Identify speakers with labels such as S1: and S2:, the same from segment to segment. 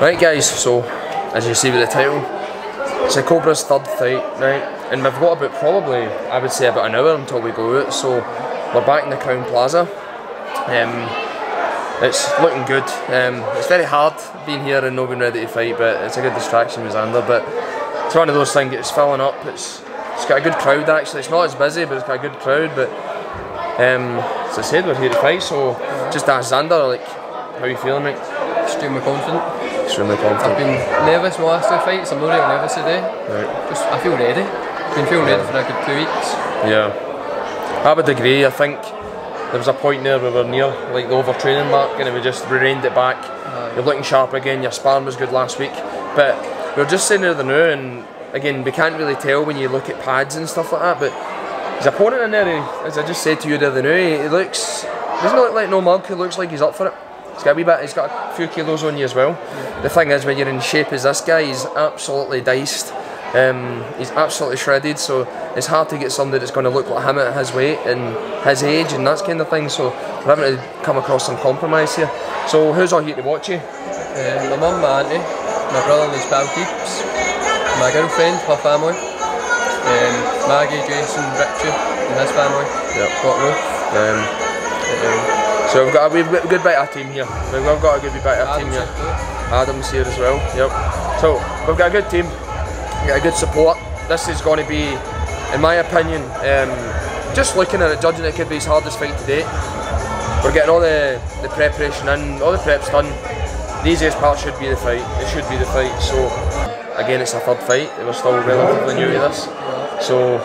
S1: Right guys, so as you see with the title, it's a Cobra's third fight, right? And we've got about probably, I would say about an hour until we go out, so we're back in the Crowne Plaza. Um, it's looking good. Um, it's very hard being here and not being ready to fight, but it's a good distraction with Zander. But it's one of those things, it's filling up. It's It's got a good crowd actually. It's not as busy, but it's got a good crowd. But um, as I said, we're here to fight, so just ask Zander, like, how are you feeling, mate?
S2: Extremely confident.
S1: Extremely
S2: I've been nervous my last two fights. I'm not really nervous today.
S1: Right.
S2: Just I feel ready. I've Been feeling ready for a good two weeks.
S1: Yeah. I would agree. I think there was a point there where we were near like the overtraining mark and we just we reined it back. You're looking sharp again, your sparring was good last week. But we were just saying the other now and again we can't really tell when you look at pads and stuff like that, but his opponent in there, as I just said to you the other now, he, he looks doesn't look like no mug, he looks like he's up for it. He's got a wee bit he's got a few kilos on you as well. The thing is when you're in shape as this guy, he's absolutely diced. Um, he's absolutely shredded, so it's hard to get somebody that's going to look like him at his weight and his age and that kind of thing. So we're having to come across some compromise here. So who's all here to watch you?
S2: Um, my mum, my auntie, my brother and his pal Keeps, my girlfriend, her family, um, Maggie, Jason, Richie and his family.
S1: Yep.
S2: Got Ruth.
S1: Um,
S2: Um,
S1: so we've got a good bit of team here. We've got a good bit of team here.
S2: here.
S1: Adam's here as well. Yep. So we've got a good team. We've got a good support. This is going to be, in my opinion, um, just looking at it, judging it, could be his hardest fight to date. We're getting all the, the preparation in, all the prep's done. The easiest part should be the fight. It should be the fight. So again, it's a third fight. We're still relatively new to this. So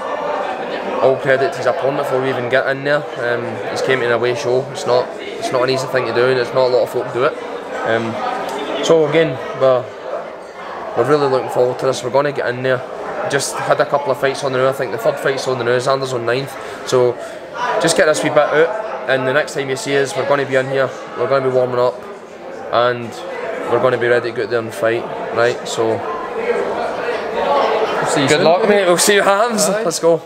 S1: all credit to his opponent before we even get in there. Um, he's came to an away show. It's not it's not an easy thing to do, and it's not a lot of folk do it. Um, so again, we're we're really looking forward to this. We're going to get in there. Just had a couple of fights on the now. I think the third fight's on the now. Zander's on ninth. So just get this wee bit out, and the next time you see us, we're going to be in here. We're going to be warming up, and we're going to be ready to go there and fight. Right. So good
S2: soon.
S1: luck, mate. We'll see you hands.
S2: Aye.
S1: Let's go.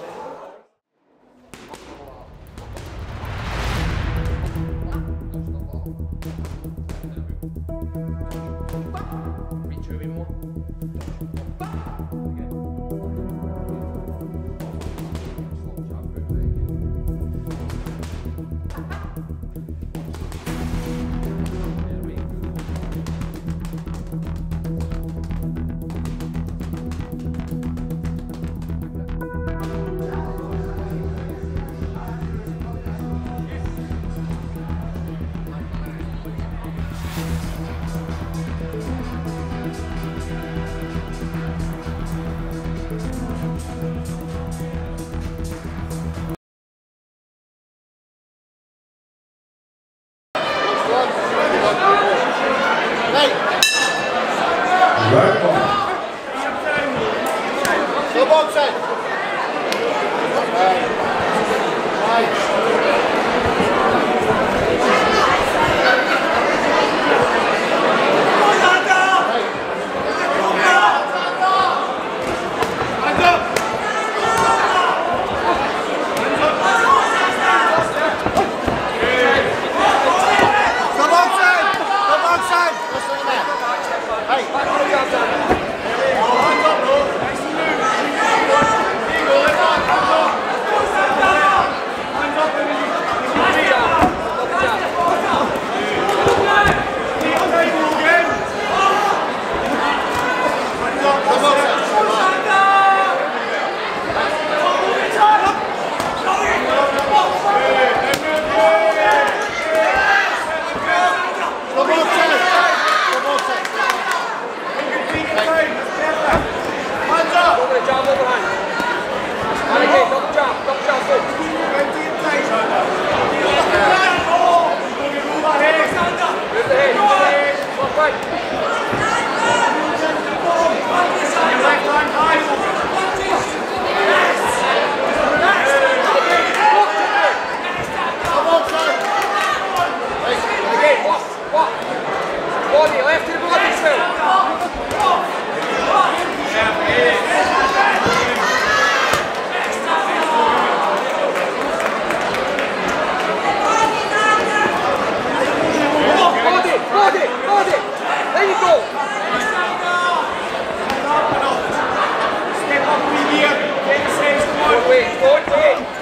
S1: Right.
S3: Go both sides. Right. Forty, forty.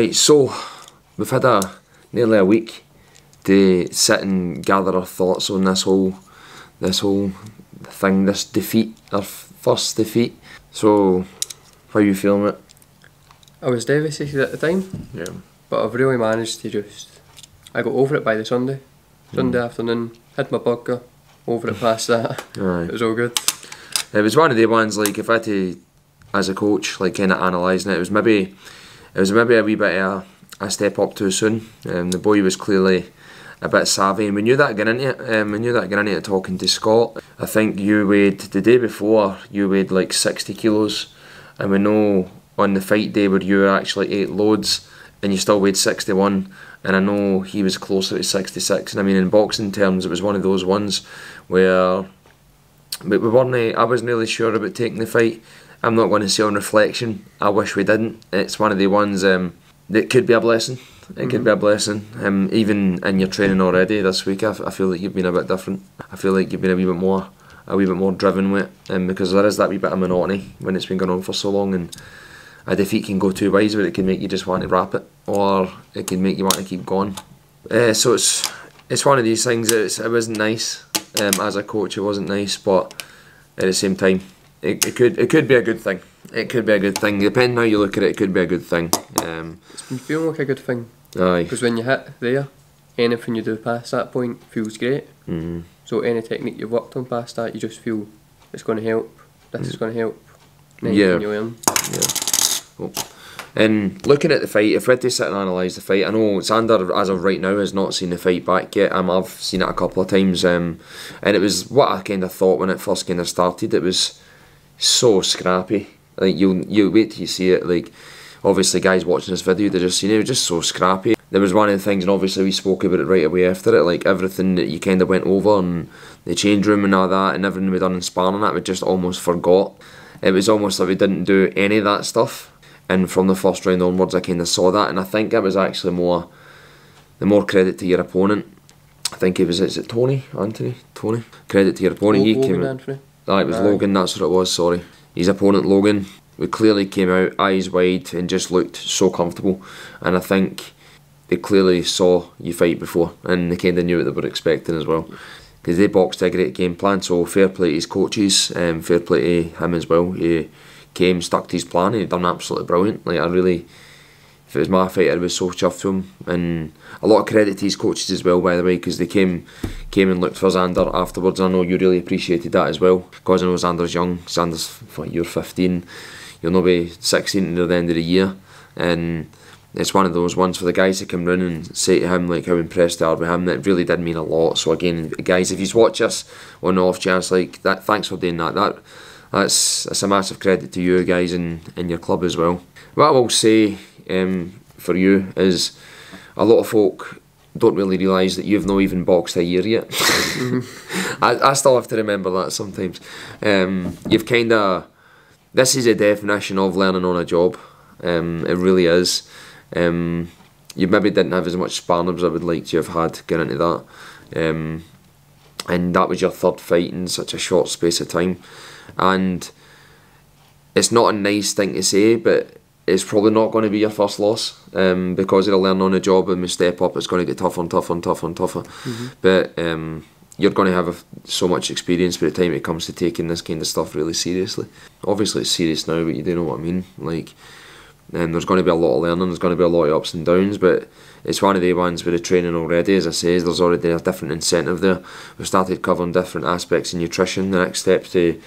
S3: Right,
S1: so we've had a nearly a week to sit and gather our thoughts on this whole this whole thing, this defeat, our first defeat. So, how are you feeling it?
S2: I was devastated at the time.
S1: Yeah.
S2: But I've really managed to just I got over it by the Sunday. Mm. Sunday mm. afternoon, had my burger, over it past that.
S1: Right,
S2: It was all good.
S1: It was one of the ones like if I had to as a coach, like kinda of analysing it, it was maybe it was maybe a wee bit of a, a step up too soon. Um, the boy was clearly a bit savvy, and we knew that getting into it. Um, we knew that getting into it talking to Scott. I think you weighed the day before you weighed like 60 kilos, and we know on the fight day where you actually ate loads and you still weighed 61 and I know he was closer to 66 and I mean in boxing terms it was one of those ones where but we weren't I was nearly really sure about taking the fight I'm not going to say on reflection. I wish we didn't. It's one of the ones um, that could be a blessing. It mm-hmm. could be a blessing. Um, even in your training already this week, I, I feel like you've been a bit different. I feel like you've been a wee bit more, a wee bit more driven with it, um, because there is that wee bit of monotony when it's been going on for so long, and a defeat can go two ways. But it can make you just want to wrap it, or it can make you want to keep going. Uh, so it's it's one of these things. It's, it wasn't nice um, as a coach. It wasn't nice, but at the same time, it, it could it could be a good thing. It could be a good thing. Depending how you look at it, it could be a good thing. Um,
S2: it's been feeling like a good thing.
S1: Aye.
S2: Because when you hit there, anything you do past that point feels great.
S1: Mm.
S2: So any technique you've worked on past that, you just feel it's going to help. This mm. is going to help.
S1: yeah.
S2: You learn.
S1: Yeah. Oh. And looking at the fight, if we had to sit and analyse the fight, I know Zander, as of right now, has not seen the fight back yet. Um, I've seen it a couple of times, um, and it was what I kind of thought when it first kind of started. It was so scrappy. Like you, you wait till you see it. Like obviously, guys watching this video, they just seen it. It was just so scrappy. There was one of the things, and obviously we spoke about it right away after it. Like everything that you kind of went over and the change room and all that, and everything we done in sparring, that we just almost forgot. It was almost like we didn't do any of that stuff and from the first round onwards, I kind of saw that, and I think it was actually more the more credit to your opponent. I think it was is it Tony Anthony Tony credit to your opponent.
S2: he came Anthony.
S1: It was Aye. Logan. That's what it was. Sorry, his opponent Logan. We clearly came out eyes wide and just looked so comfortable, and I think they clearly saw you fight before, and they kind of knew what they were expecting as well. Because they boxed a great game plan, so fair play to his coaches, um, fair play to him as well. He, came, stuck to his plan, and he done absolutely brilliant. Like I really, if it was my fight, I was so chuffed to him, and a lot of credit to his coaches as well, by the way, because they came, came and looked for Zander afterwards. I know you really appreciated that as well, because I know Zander's young. Zander's you're 15, you'll not be 16 until the end of the year, and it's one of those ones for the guys to come round and say to him like how impressed they are with him. That really did mean a lot. So again, guys, if you watch us on off chance, like that, thanks for doing that. That that's that's a massive credit to you guys and, and your club as well. What I will say um, for you is a lot of folk don't really realise that you've not even boxed a year yet. Mm-hmm. I, I still have to remember that sometimes. Um, you've kind of this is a definition of learning on a job. Um, it really is. Um, you maybe didn't have as much sparring as I would like to have had getting into that. Um, and that was your third fight in such a short space of time and it's not a nice thing to say, but it's probably not going to be your first loss um, because it'll learn on the job and we step up. It's going to get tougher and tougher and tougher and tougher. Mm-hmm. But um, you're going to have a, so much experience by the time it comes to taking this kind of stuff really seriously. Obviously, it's serious now, but you do know what I mean. Like, and there's going to be a lot of learning. There's going to be a lot of ups and downs, but it's one of the ones with the training already. As I say, there's already a different incentive there. We've started covering different aspects of nutrition. The next step to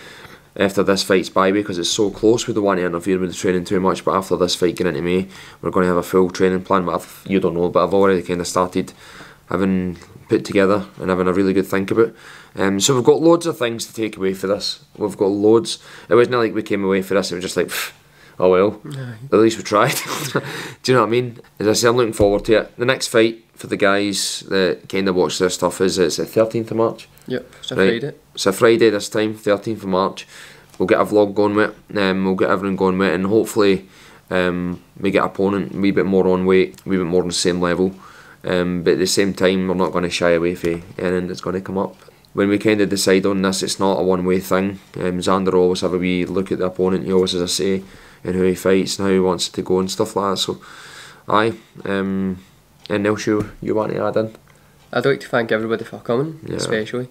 S1: after this fight's by because it's so close. We don't want to interfere with the training too much. But after this fight getting into May, we're going to have a full training plan. But you don't know, but I've already kind of started having put together and having a really good think about. Um, so we've got loads of things to take away for this. We've got loads. It wasn't like we came away for this. It was just like. Oh well, at least we tried. Do you know what I mean? As I say, I'm looking forward to it. The next fight for the guys that kind of watch this stuff is it's the 13th of March.
S2: Yep, it's a right. Friday.
S1: It's a Friday this time, 13th of March. We'll get a vlog going with it, um, we'll get everything going with it, and hopefully um, we get opponent a wee bit more on weight, a wee bit more on the same level. Um, but at the same time, we're not going to shy away from anything that's going to come up. When we kind of decide on this, it's not a one-way thing. Um, Zander always have a wee look at the opponent, he always has a say in who he fights and how he wants to go and stuff like that. So, aye. Um, and else you, you want to add in?
S2: I'd like to thank everybody for coming, yeah. especially,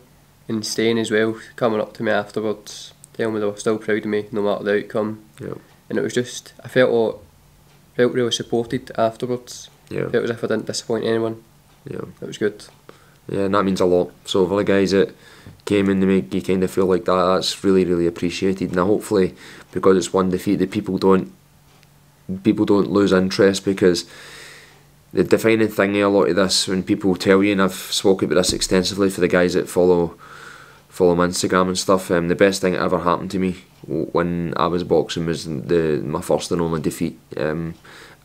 S2: and staying as well, coming up to me afterwards, telling me they were still proud of me no matter the outcome.
S1: Yeah.
S2: And it was just, I felt all, felt really supported afterwards.
S1: Yeah.
S2: Felt as if I didn't disappoint anyone.
S1: Yeah.
S2: It was good.
S1: Yeah, and that means a lot. So for the guys that came in to make you kind of feel like that, that's really, really appreciated. Now hopefully because it's one defeat that people don't people don't lose interest because the defining thing a lot of this when people tell you, and I've spoken about this extensively for the guys that follow follow my Instagram and stuff. Um, the best thing that ever happened to me when I was boxing was the my first and only defeat. Um,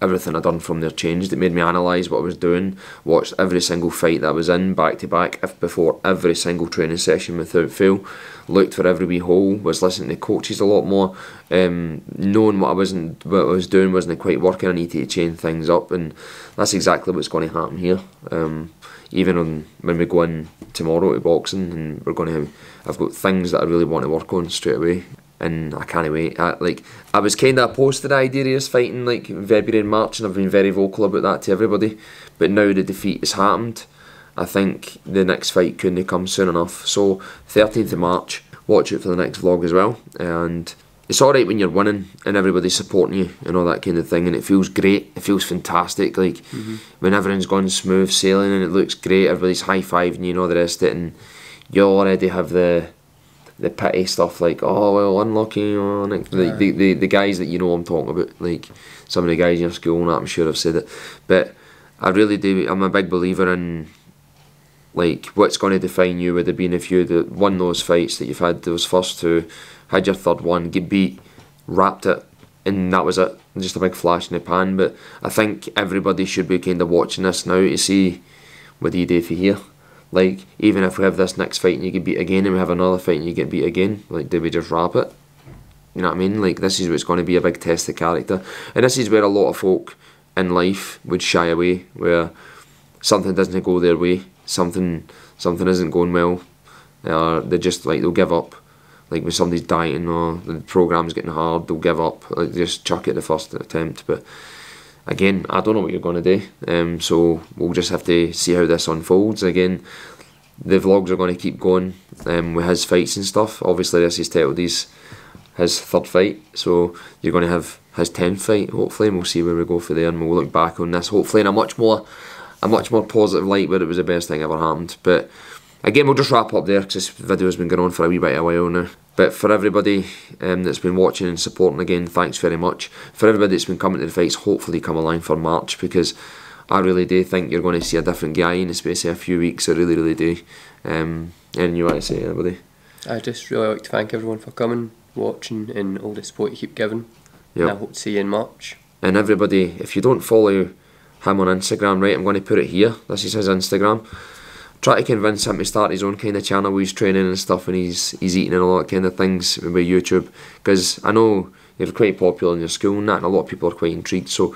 S1: everything I done from there changed. It made me analyse what I was doing, watched every single fight that I was in back to back, if before every single training session without fail, looked for every wee hole, was listening to coaches a lot more, um, knowing what I wasn't what I was doing wasn't quite working, I needed to change things up and that's exactly what's going to happen here. Um, even on when we go in tomorrow to boxing and we're going to have, I've got things that I really want to work on straight away and I can't wait. I, like I was kind of opposed to the idea of us fighting like February and March, and I've been very vocal about that to everybody. But now the defeat has happened, I think the next fight couldn't come soon enough. So 13th of March, watch it for the next vlog as well. And it's all right when you're winning and everybody's supporting you and all that kind of thing, and it feels great. It feels fantastic. Like mm-hmm. when everything's gone smooth sailing and it looks great, everybody's high fiving you, and all the rest of it, and you already have the the petty stuff like oh well unlucky oh, like the, the, the, the guys that you know I'm talking about like some of the guys in your school and that, I'm sure I've said it but I really do I'm a big believer in like what's going to define you would have been if you'd won those fights that you've had those first two had your third one get beat wrapped it and that was it just a big flash in the pan but I think everybody should be kind of watching this now to see what do you do for here like, even if we have this next fight and you get beat again, and we have another fight and you get beat again, like, do we just wrap it? You know what I mean? Like, this is what's going to be a big test of character. And this is where a lot of folk in life would shy away, where something doesn't go their way, something something isn't going well, or they just, like, they'll give up. Like, when somebody's dieting or the program's getting hard, they'll give up, like, just chuck it the first attempt. But again, I don't know what you're going to do. Um, so we'll just have to see how this unfolds. Again, the vlogs are going to keep going um, with his fights and stuff. Obviously, this is titled his, his third fight, so you're going to have his 10th fight, hopefully, and we'll see where we go for there, and we'll look back on this, hopefully, in a much more a much more positive light where it was the best thing ever happened. But again, we'll just wrap up there because this video has been going on for a wee bit of a while now. But for everybody um, that's been watching and supporting again, thanks very much. For everybody that's been coming to the fights, hopefully come along for March because I really do think you're going to see a different guy in the space of a few weeks. I really, really do. Um, anything you want to say, everybody?
S2: I just really like to thank everyone for coming, watching, and all the support you keep giving. Yep. And I hope to see you in March.
S1: And everybody, if you don't follow him on Instagram, right, I'm going to put it here. This is his Instagram try to convince him to start his own kind of channel where he's training and stuff and he's he's eating and all that kind of things with YouTube. Because I know you're quite popular in your school and that and a lot of people are quite intrigued. So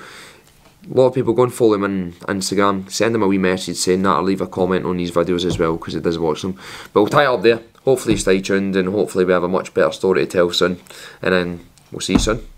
S1: a lot of people go and follow him on Instagram send him a wee message saying that or leave a comment on these videos as well because he does watch them. But we'll tie it up there. Hopefully stay tuned and hopefully we have a much better story to tell soon. And then we'll see you soon